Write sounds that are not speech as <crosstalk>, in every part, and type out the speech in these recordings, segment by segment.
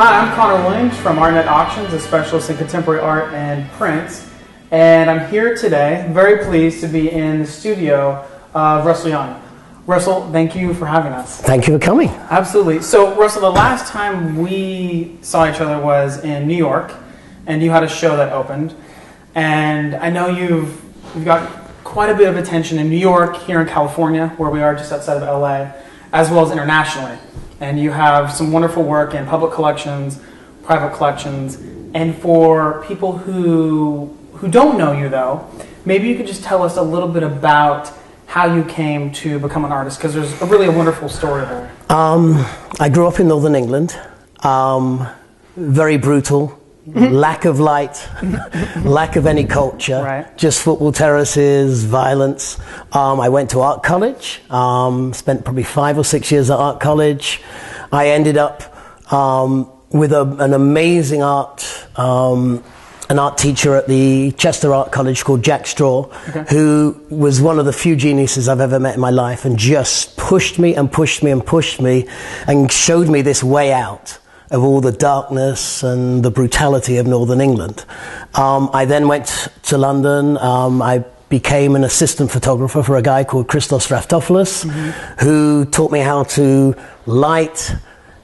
Hi, I'm Connor Williams from ArtNet Auctions, a specialist in contemporary art and prints. And I'm here today, very pleased to be in the studio of Russell Young. Russell, thank you for having us. Thank you for coming. Absolutely. So, Russell, the last time we saw each other was in New York, and you had a show that opened. And I know you've, you've got quite a bit of attention in New York, here in California, where we are just outside of LA, as well as internationally. And you have some wonderful work in public collections, private collections, and for people who who don't know you though, maybe you could just tell us a little bit about how you came to become an artist because there's a really a wonderful story there. Um, I grew up in northern England. Um, very brutal, lack of light, <laughs> lack of any culture, Right. just football terraces, violence. Um, I went to art college, um, spent probably five or six years at art college. I ended up um, with a, an amazing art. Um, an art teacher at the Chester Art College called Jack Straw, who was one of the few geniuses I've ever met in my life and just pushed me and pushed me and pushed me and showed me this way out of all the darkness and the brutality of Northern England. Um, I then went to London. Um, I became an assistant photographer for a guy called Christos Raftopoulos, who taught me how to light,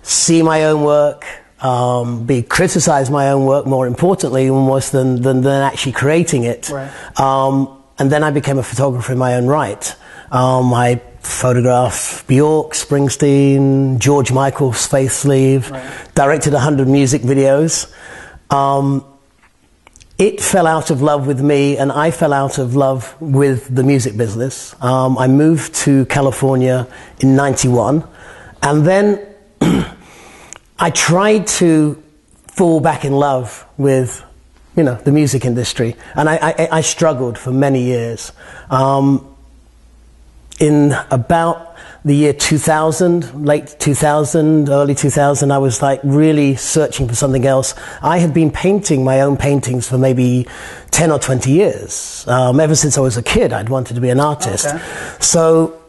see my own work, um, be criticize my own work more importantly almost than, than, than actually creating it. Right. Um, and then I became a photographer in my own right. Um, I photographed Bjork, Springsteen, George Michael's Faith Sleeve, Right. directed 100 music videos. Um, it fell out of love with me, and I fell out of love with the music business. Um, I moved to California in 91, and then <clears throat> I tried to fall back in love with, you know, the music industry, and I, I, I struggled for many years. Um, in about the year 2000, late 2000, early 2000, I was like really searching for something else. I had been painting my own paintings for maybe 10 or 20 years. Um, ever since I was a kid, I'd wanted to be an artist. Okay. So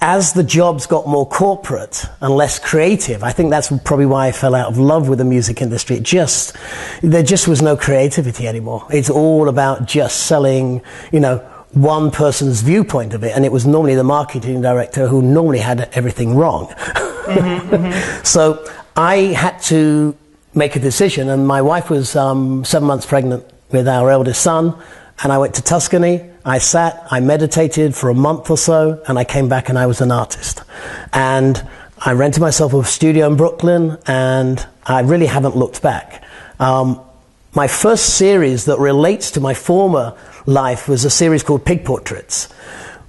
as the jobs got more corporate and less creative, I think that's probably why I fell out of love with the music industry. It just, there just was no creativity anymore. It's all about just selling, you know, one person's viewpoint of it. And it was normally the marketing director who normally had everything wrong. <laughs> So I had to make a decision, and my wife was um, seven months pregnant with our eldest son, and I went to Tuscany. I sat, I meditated for a month or so, and I came back and I was an artist. And I rented myself a studio in Brooklyn, and I really haven't looked back. Um, my first series that relates to my former life was a series called Pig Portraits,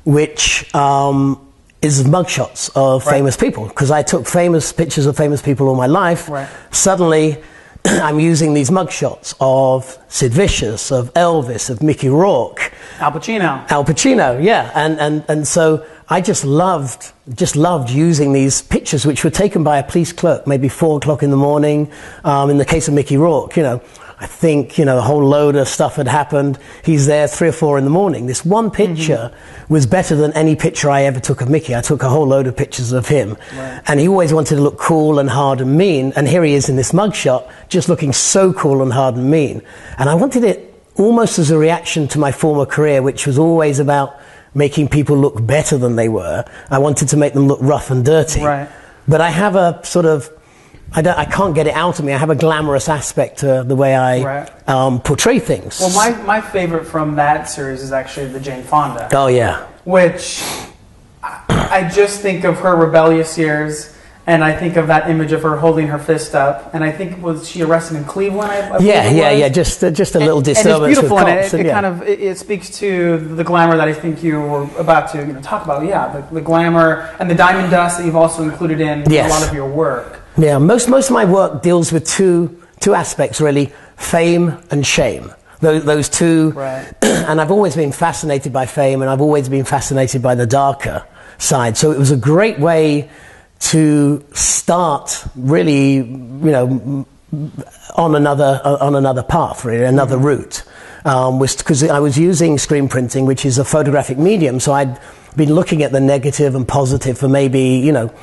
which um, is mugshots of Right. famous people. Because I took famous pictures of famous people all my life. Right. Suddenly, <clears throat> I'm using these mugshots of Sid Vicious, of Elvis, of Mickey Rourke, Al Pacino. Al Pacino, yeah, and, and, and so I just loved, just loved using these pictures, which were taken by a police clerk, maybe four o'clock in the morning. Um, in the case of Mickey Rourke, you know, I think you know a whole load of stuff had happened. He's there three or four in the morning. This one picture mm-hmm. was better than any picture I ever took of Mickey. I took a whole load of pictures of him, Right. and he always wanted to look cool and hard and mean. And here he is in this mugshot, just looking so cool and hard and mean. And I wanted it almost as a reaction to my former career, which was always about making people look better than they were. I wanted to make them look rough and dirty. Right. But I have a sort of, I, don't, I can't get it out of me. I have a glamorous aspect to the way I Right. um, portray things. Well, my, my favorite from that series is actually the Jane Fonda. oh, yeah. which I I just think of her rebellious years, and I think of that image of her holding her fist up, and I think was she arrested in Cleveland? I, I Yeah, yeah, yeah. Just, uh, just a little and, disturbance and it's beautiful, and it, it yeah. kind of it, it speaks to the glamour that I think you were about to you know, talk about. Yeah, the, the glamour and the diamond dust that you've also included in Yes. a lot of your work. Yeah, most, most of my work deals with two, two aspects really fame and shame. Those, those two. Right. <clears throat> And I've always been fascinated by fame and I've always been fascinated by the darker side. So it was a great way to start really, you know, on another, on another path, really, another route. Um, was because I was using screen printing, which is a photographic medium. So I'd been looking at the negative and positive for maybe, you know,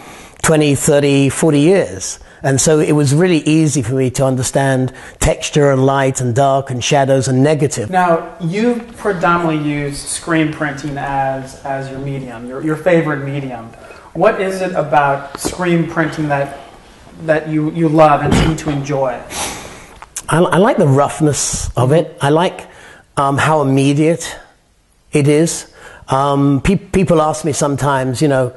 20, 30, 40 years. And so it was really easy for me to understand texture and light and dark and shadows and negative. Now, you predominantly use screen printing as, as your medium, your, your favorite medium. What is it about screen printing that, that you, you love and seem to enjoy? I, I like the roughness of it. I like um, how immediate it is. Um, pe- people ask me sometimes, you know,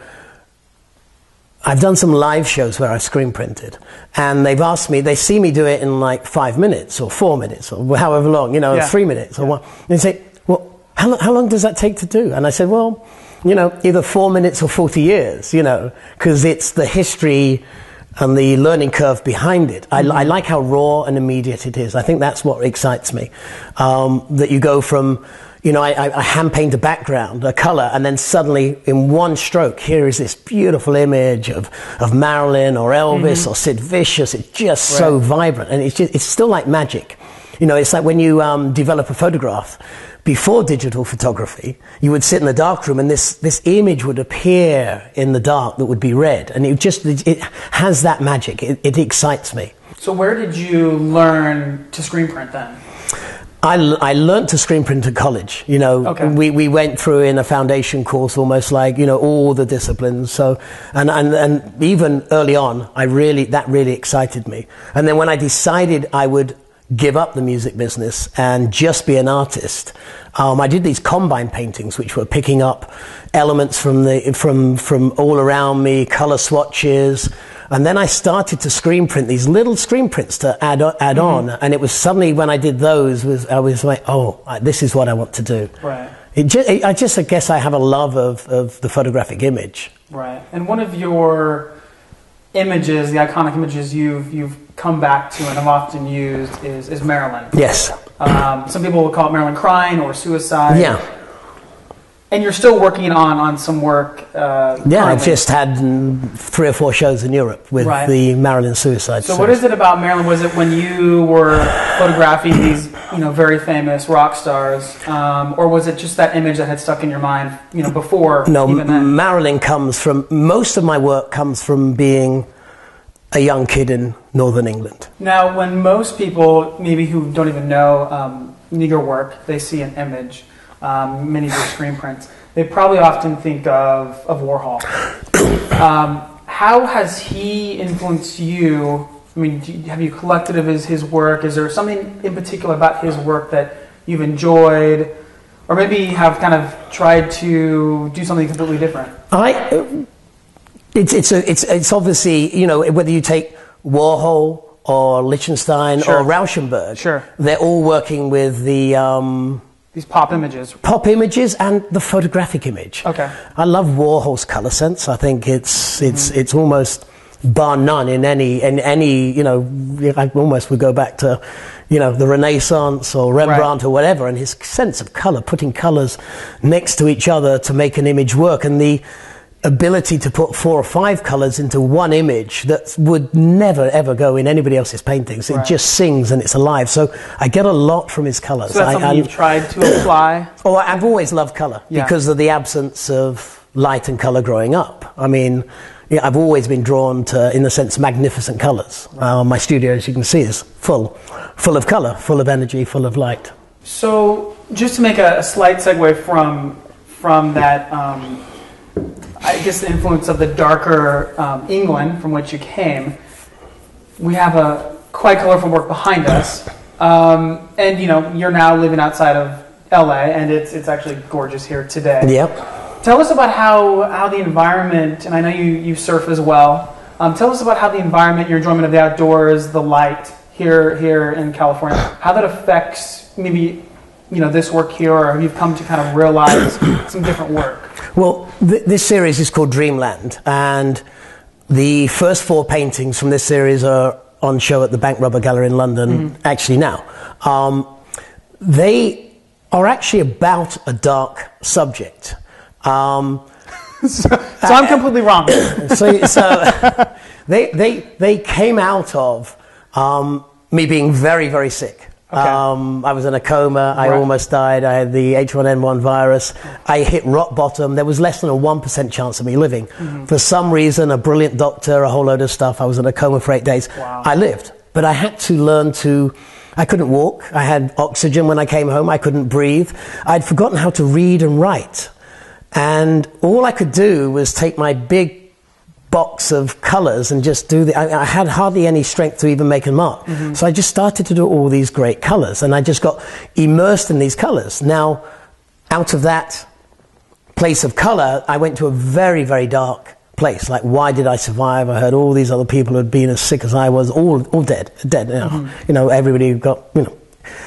I've done some live shows where I've screen printed, and they've asked me, they see me do it in like five minutes or four minutes or however long, you know, Yeah. three minutes or Yeah. one. And they say, well, how, lo- how long does that take to do? And I said, well, you know, either four minutes or 40 years, you know, because it's the history and the learning curve behind it. I, I like how raw and immediate it is. I think that's what excites me. Um, that you go from, you know, I, I, I hand paint a background, a color, and then suddenly in one stroke, here is this beautiful image of, of Marilyn or Elvis or Sid Vicious. It's just so vibrant, and it's just, it's still like magic. You know, it's like when you um, develop a photograph. Before digital photography, you would sit in the dark room and this, this image would appear in the dark that would be red. And it just, it has that magic. It, it excites me. So, where did you learn to screen print then? I, I learned to screen print at college. You know, Okay. we, we went through in a foundation course almost like, you know, all the disciplines. So, and, and, and even early on, I really, that really excited me. And then when I decided I would give up the music business and just be an artist, um, I did these combine paintings, which were picking up elements from the, from, from all around me, color swatches. And then I started to screen print these little screen prints to add, o- add on. And it was suddenly when I did those, was, I was like, oh, I- this is what I want to do. Right. It just, I just I guess I have a love of, of the photographic image. Right. And one of your images, the iconic images you've, you've come back to and have often used is, is Marilyn. Yes. Um, some people will call it Marilyn crying or suicide. Yeah. And you're still working on, on some work. Uh, Yeah, I've just had three or four shows in Europe with Right. the Marilyn Suicide. So, what is it about Marilyn? Was it when you were photographing these, you know, very famous rock stars, um, or was it just that image that had stuck in your mind, you know, before No, even then? Marilyn comes from, most of my work comes from being a young kid in Northern England. Now, when most people, maybe who don't even know um, Negro work, they see an image, um, many of your screen prints, they probably often think of, of Warhol. Um, how has he influenced you? I mean, do you, have you collected of his, his work? Is there something in particular about his work that you've enjoyed? Or maybe have kind of tried to do something completely different? I, it's, it's, a, it's, it's obviously, you know, whether you take Warhol or Lichtenstein Sure. or Rauschenberg, Sure. they're all working with the um, These pop images. pop images and the photographic image. Okay. I love Warhol's color sense. I think it's, it's, mm-hmm. it's almost bar none in any, in any, you know, I almost would go back to, you know, the Renaissance or Rembrandt or whatever, and his sense of color, putting colors next to each other to make an image work, and the ability to put four or five colors into one image that would never ever go in anybody else's paintings. It Right. just sings and it's alive. So I get a lot from his colors. So that's I- something I- you've tried to apply? <coughs> Oh, I've always loved colour Yeah. because of the absence of light and colour growing up. I mean, yeah, I've always been drawn to, in a sense, magnificent colours. Uh, my studio, as you can see, is full, full of colour, full of energy, full of light. So, just to make a, a slight segue from from that, um, I guess the influence of the darker um, England from which you came, we have a quite colorful work behind <laughs> us, um, and you know you're now living outside of LA, and it's it's actually gorgeous here today. Yep. Tell us about how, how the environment, and I know you, you surf as well. Um, tell us about how the environment, your enjoyment of the outdoors, the light here here in California, how that affects maybe you know this work here, or you've come to kind of realize some different work. Well, th- this series is called Dreamland, and the first four paintings from this series are on show at the Bank Robber Gallery in London, actually now. Um, they are actually about a dark subject. Um, <laughs> So I'm completely wrong. <coughs> so, so <laughs> they, they, they came out of um, me being very, very sick Okay. Um, I was in a coma. I Right. almost died. I had the H1N1 virus. I hit rock bottom. There was less than a 1% chance of me living. Mm-hmm. For some reason, a brilliant doctor, a whole load of stuff. I was in a coma for eight days. Wow. I lived. But I had to learn to. I couldn't walk. I had oxygen when I came home. I couldn't breathe. I'd forgotten how to read and write. And all I could do was take my big box of colors and just do the. I, I had hardly any strength to even make a mark. Mm-hmm. So I just started to do all these great colors and I just got immersed in these colors. Now, out of that place of color, I went to a very, very dark place. Like, why did I survive? I heard all these other people who had been as sick as I was, all, all dead, dead. You know, mm-hmm. you know everybody got, you know.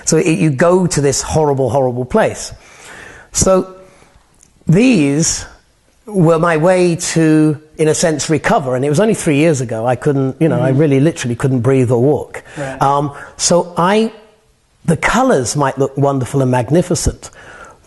So it, you go to this horrible, horrible place. So these were my way to, in a sense, recover. And it was only three years ago. I couldn't, you know, I really literally couldn't breathe or walk. Right. Um, so I, the colors might look wonderful and magnificent.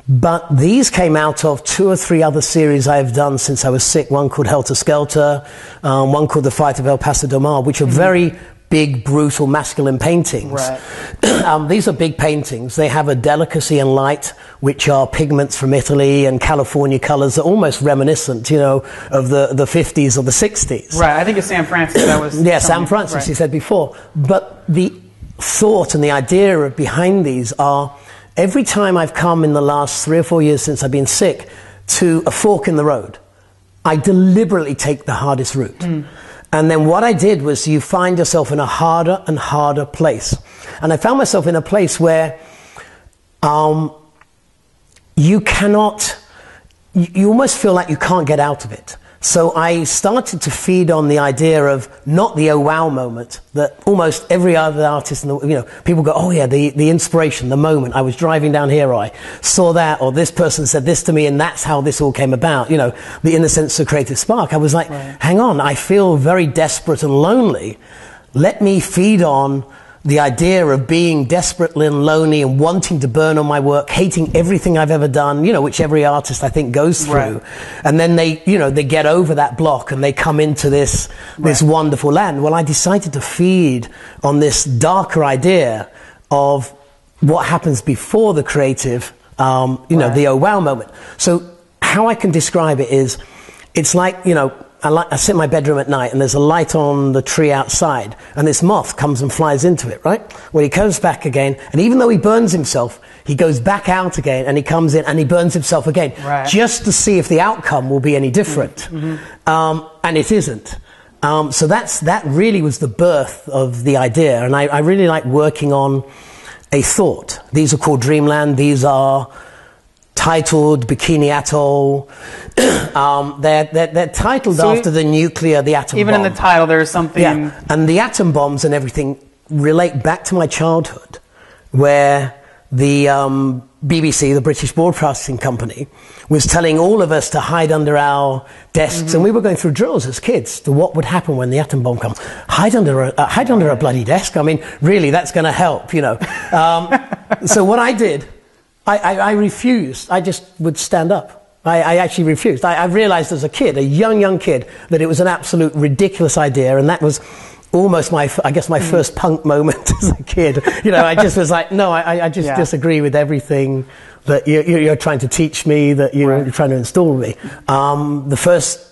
But these came out of two or three other series I've done since I was sick. One called Helter Skelter, um, one called The Fight of El Paso del Mar, which are very big, brutal, masculine paintings. Right. <clears throat> um, these are big paintings. They have a delicacy and light, which are pigments from Italy and California colors that are almost reminiscent, you know, of the, the 50s or the 60s. Right. I think it's Sam Francis that was. Yeah, Sam Francis, right. he said before. But the thought and the idea of behind these are every time I've come in the last three or four years since I've been sick to a fork in the road, I deliberately take the hardest route. And then what I did was you find yourself in a harder and harder place. And I found myself in a place where um, you cannot, you, you almost feel like you can't get out of it. So I started to feed on the idea of not the oh wow moment that almost every other artist in the, you know, people go, oh yeah, the, the inspiration, the moment. I was driving down here, or I saw that, or this person said this to me, and that's how this all came about. You know, the inner sense of creative spark. I was like, hang on, I feel very desperate and lonely. Let me feed on the idea of being desperately and lonely and wanting to burn on my work, hating everything I've ever done, you know, which every artist I think goes through. Right. And then they, you know, they get over that block and they come into this, this wonderful land. Well, I decided to feed on this darker idea of what happens before the creative, um, you know, the oh wow moment. So how I can describe it is, it's like, you know, I, like, I sit in my bedroom at night and there's a light on the tree outside and this moth comes and flies into it, right? Well, he comes back again and even though he burns himself, he goes back out again and he comes in and he burns himself again Right. just to see if the outcome will be any different. Um, and it isn't. Um, so that's, that really was the birth of the idea. And I, I really like working on a thought. These are called Dreamland. These are titled Bikini Atoll. <clears throat> um, they're, they're, they're titled So after the nuclear, the atom Even bomb. in the title, there's something. Yeah, and the atom bombs and everything relate back to my childhood, where the um, BBC, the British Broadcasting Company, was telling all of us to hide under our desks, and we were going through drills as kids to what would happen when the atom bomb comes. Hide under a, uh, hide under a bloody desk. I mean, really, that's going to help, you know. Um, <laughs> so what I did, I, I, I refused. I just would stand up. I, I actually refused. I, I realized as a kid, a young, young kid, that it was an absolute ridiculous idea, and that was almost my, I guess, my first punk moment <laughs> as a kid. You know, I just was like, no, I, I just Yeah. disagree with everything that you, you- you're trying to teach me, that you're, Right. you're trying to install me. Um, the first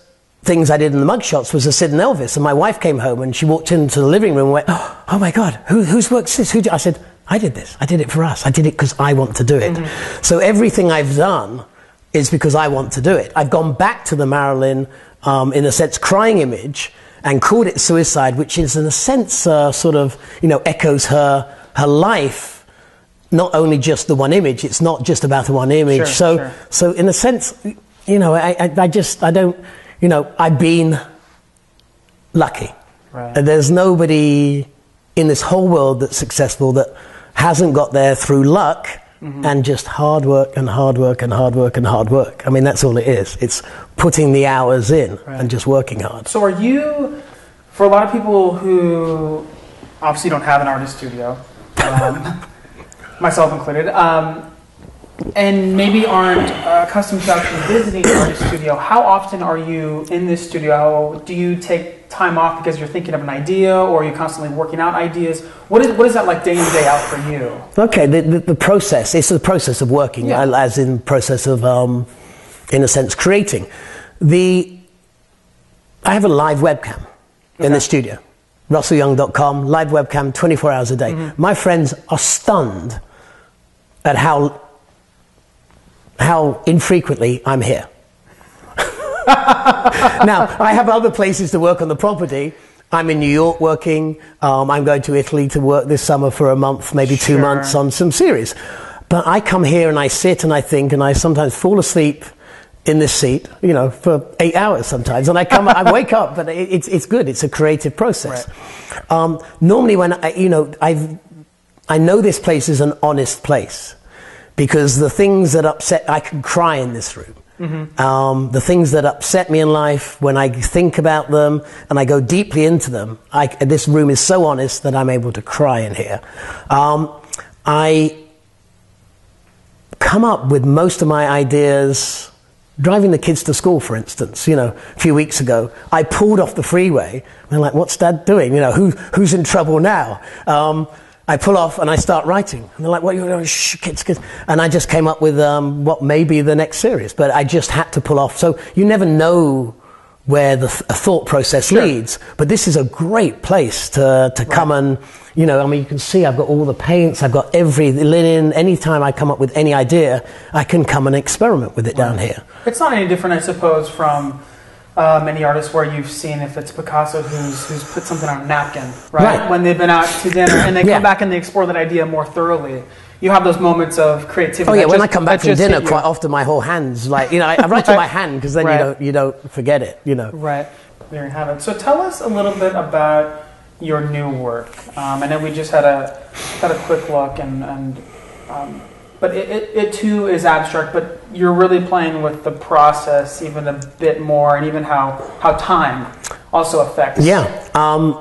things I did in the mugshots was a Sid and Elvis, and my wife came home and she walked into the living room and went, <gasps> "Oh my God, who, whose work's this?" Who? I said, "I did this. I did it for us. I did it because I want to do it." So everything I've done is because I want to do it. I've gone back to the Marilyn, um, in a sense, crying image and called it suicide, which is in a sense uh, sort of you know echoes her her life not only just the one image. It's not just about the one image. Sure, so, sure. so in a sense, you know, I, I, I just, I don't, you know, I've been lucky. Right. And there's nobody in this whole world that's successful that hasn't got there through luck Mm-hmm. and just hard work and hard work and hard work and hard work. I mean, that's all it is. It's putting the hours in Right. and just working hard. So are you, for a lot of people who obviously don't have an artist studio, um, <laughs> myself included, um, and maybe aren't uh, accustomed to actually visiting an artist studio, how often are you in this studio? Do you take time off because you're thinking of an idea, or you're constantly working out ideas? What is what is that like day in day out for you? Okay, the, the, the process. It's the process of working, Yeah. uh, as in process of, um, in a sense, creating. The I have a live webcam in the studio. RussellYoung.com, live webcam, 24 hours a day. Mm-hmm. My friends are stunned at how how infrequently I'm here. Now, I have other places to work on the property. I'm in New York working. Um, I'm going to Italy to work this summer for a month, maybe two Sure. months on some series. But I come here and I sit and I think and I sometimes fall asleep in this seat, you know, for eight hours sometimes. And I come, I wake up, but it, it's, it's good. It's a creative process. Um, normally when I, you know, I've, I know this place is an honest place because the things that upset, I can cry in this room. Um, the things that upset me in life, when I think about them and I go deeply into them, I, this room is so honest that I'm able to cry in here. Um, I come up with most of my ideas driving the kids to school, for instance. You know, a few weeks ago, I pulled off the freeway. And they're like, "What's Dad doing? You know, who, who's in trouble now?" Um, I pull off and I start writing, and they're like, "What are you doing? Shh, kids, kids!" And I just came up with um, what may be the next series, but I just had to pull off. So you never know where the th- a thought process leads. But this is a great place to, to come and, you know, I mean, you can see I've got all the paints, I've got every linen. Anytime I come up with any idea, I can come and experiment with it down here. It's not any different, I suppose, from uh, many artists where you've seen if it's Picasso who's who's put something on a napkin, right? Right. When they've been out to dinner and they Yeah. come back and they explore that idea more thoroughly. You have those moments of creativity. Oh yeah, when just- I come back from dinner, quite often my whole hands like you know I, I write to my <laughs> hand because then Right. you don't you don't forget it. You know. Right. There you have it. So tell us a little bit about your new work. Um, I know we just had a had a quick look, and and um, but it, it, it too is abstract. But you're really playing with the process even a bit more, and even how how time also affects. Yeah. Um,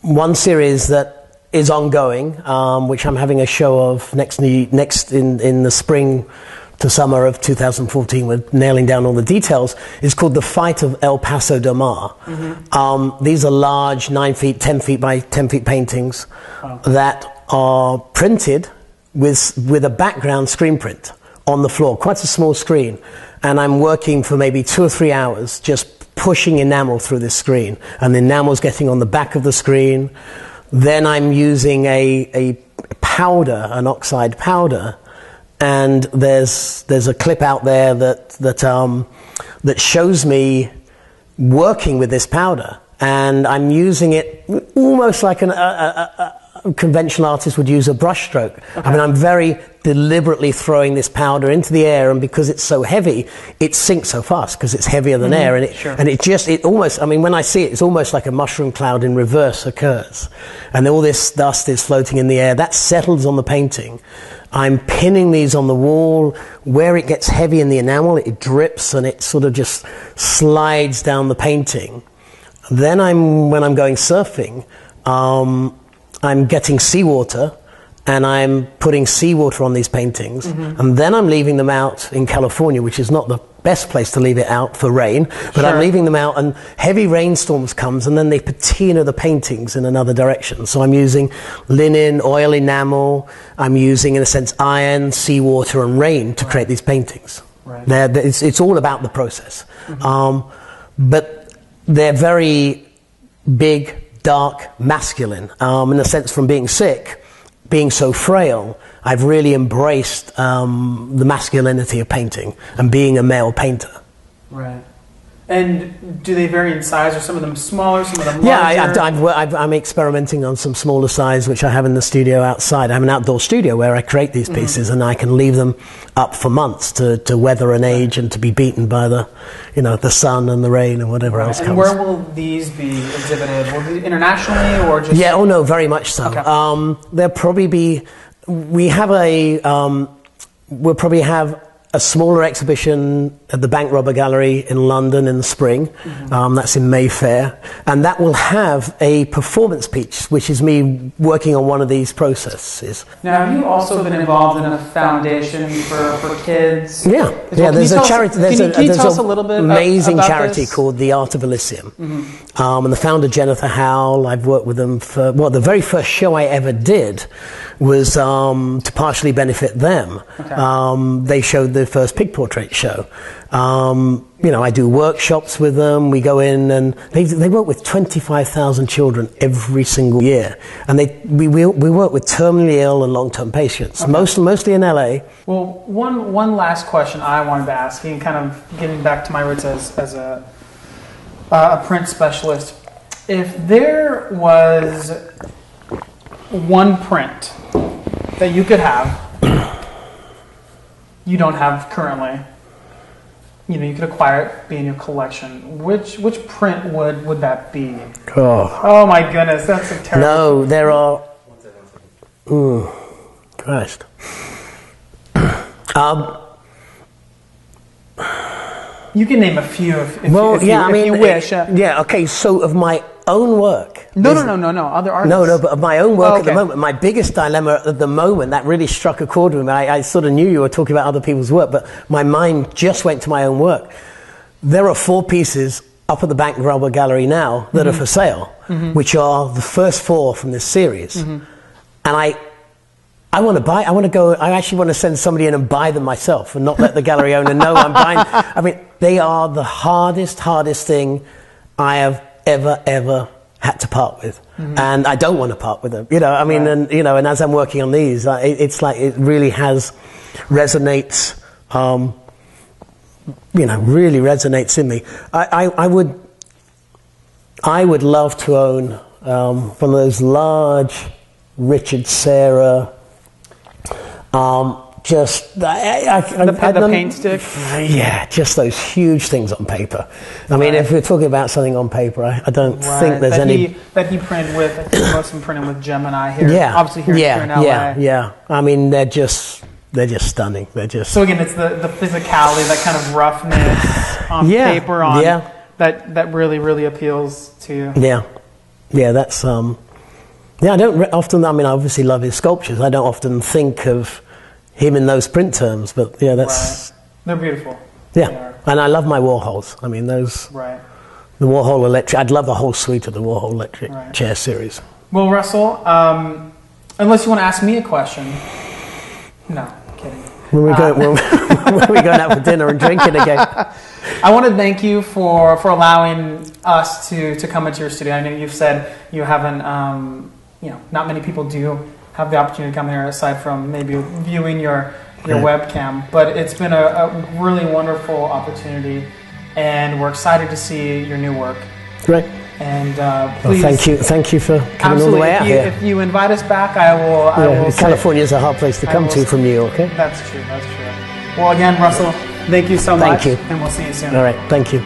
one series that is ongoing, um, which I'm having a show of next ne- next in, in the spring to summer of 2014. We're nailing down all the details. Is called the Fight of El Paso de Mar. Um, these are large, nine feet, ten feet by ten feet paintings that are printed with with a background screen print on the floor, quite a small screen, and I'm working for maybe two or three hours just pushing enamel through this screen, and the enamel's getting on the back of the screen. Then I'm using a, a powder, an oxide powder, and there's there's a clip out there that that um, that shows me working with this powder, and I'm using it almost like an, a, a, conventional artist would use a brushstroke. I mean, I'm very deliberately throwing this powder into the air, and because it's so heavy, it sinks so fast because it's heavier than air, and it Sure. and it just it almost. I mean, when I see it, it's almost like a mushroom cloud in reverse occurs, and all this dust is floating in the air. That settles on the painting. I'm pinning these on the wall. Where it gets heavy in the enamel, it drips and it sort of just slides down the painting. Then I'm when I'm going surfing, um, I'm getting seawater and I'm putting seawater on these paintings, and then I'm leaving them out in California, which is not the best place to leave it out for rain. But Sure. I'm leaving them out, and heavy rainstorms comes, and then they patina the paintings in another direction. So I'm using linen, oil enamel. I'm using, in a sense, iron, seawater, and rain to create these paintings. Right. They're, they're- it's, it's all about the process. Um, but they're very big, dark, masculine. Um, in a sense, from being sick, being so frail, I've really embraced um, the masculinity of painting and being a male painter. Right. And do they vary in size? Are some of them smaller? Some of them larger? Yeah, I, I've, I've, wor- I've, I'm experimenting on some smaller size, which I have in the studio outside. I have an outdoor studio where I create these pieces, and I can leave them up for months to, to weather and age and to be beaten by the, you know, the sun and the rain and whatever else and comes. where will these be exhibited? Will they be internationally or just? Yeah, oh no, very much so. Okay. Um, there'll probably be, we have a, um, we'll probably have a smaller exhibition at the Bank Robber Gallery in London in the spring. Um, that's in Mayfair. And that will have a performance piece, which is me working on one of these processes. Now, have you also been involved in a foundation for, for kids? Yeah, as well? yeah. Can There's you a tell us- charity. There's can you, a, can you tell a us a little bit a- amazing about charity this? Mm-hmm. called the Art of Elysium. Um, and the founder Jennifer Howell. I've worked with them for well. The very first show I ever did was um, to partially benefit them. Okay. Um, they showed the first pig portrait show. Um, you know, I do workshops with them. We go in and they, they work with 25,000 children every single year. And they, we, we, we work with terminally ill and long-term patients, most, mostly in LA. Well, one, one last question I wanted to ask, and kind of getting back to my roots as, as a, uh, a print specialist. If there was one print that you could have, <clears throat> you don't have currently, you know, you could acquire it, be in your collection. Which which print would would that be? Oh. Oh my goodness, that's a terrible. No, there are. Mm, Christ. um, You can name a few if, if, well, if, you, yeah, I if mean, you wish. uh, yeah, okay. So of my own work. no, no, no, no, no. Other artists. No, no, but my own work Oh, at the moment, my biggest dilemma at the moment that really struck a chord with me. I, I sort of knew you were talking about other people's work, but my mind just went to my own work. There are four pieces up at the Bank Robber Gallery now that Mm-hmm. are for sale, which are the first four from this series, Mm-hmm. and I. I want to buy. I want to go. I actually want to send somebody in and buy them myself, and not let the gallery owner know I'm buying. <laughs> I mean, they are the hardest, hardest thing I have ever, ever had to part with, and I don't want to part with them. You know, I mean, Right. and you know, and as I'm working on these, it, it's like it really has resonates. Um, you know, really resonates in me. I, I, I would, I would love to own um, one of those large Richard Serra. Um, just I, I, The, I the paint stick. yeah, just those huge things on paper. I mean, Right. if we're talking about something on paper, I, I don't think there's that any. He, that he printed with, I think most of them printed with Gemini here. yeah, Obviously here, yeah, here in LA. yeah, yeah. I mean, they're just they're just stunning. They're just So again, it's the, the physicality, that kind of roughness <sighs> on Yeah, paper, on yeah. that that really really appeals to you. yeah, yeah. That's um, yeah. I don't re- often. I mean, I obviously love his sculptures. I don't often think of him in those print terms, but yeah, that's Right. They're beautiful. Yeah. are. And I love my Warhols. I mean, those Right. the Warhol electric. I'd love the whole suite of the Warhol electric Right. chair series. Well, Russell, um, unless you want to ask me a question. No, kidding. When we go, when, <laughs> when we going out for dinner and drinking again. <laughs> I want to thank you for, for allowing us to, to come into your studio. I know you've said you haven't, um, you know, not many people do have the opportunity to come here aside from maybe viewing your, your Right. webcam. But it's been a, a really wonderful opportunity, and we're excited to see your new work. Great. And uh, Well, please, thank you, thank you for coming all the way if, out you, here. if you invite us back, I will. I Yeah, will California is a hard place to I come to from New York. Eh? That's true. That's true. Well, again, Russell, thank you so Thank much, you. and we'll see you soon. All right, thank you.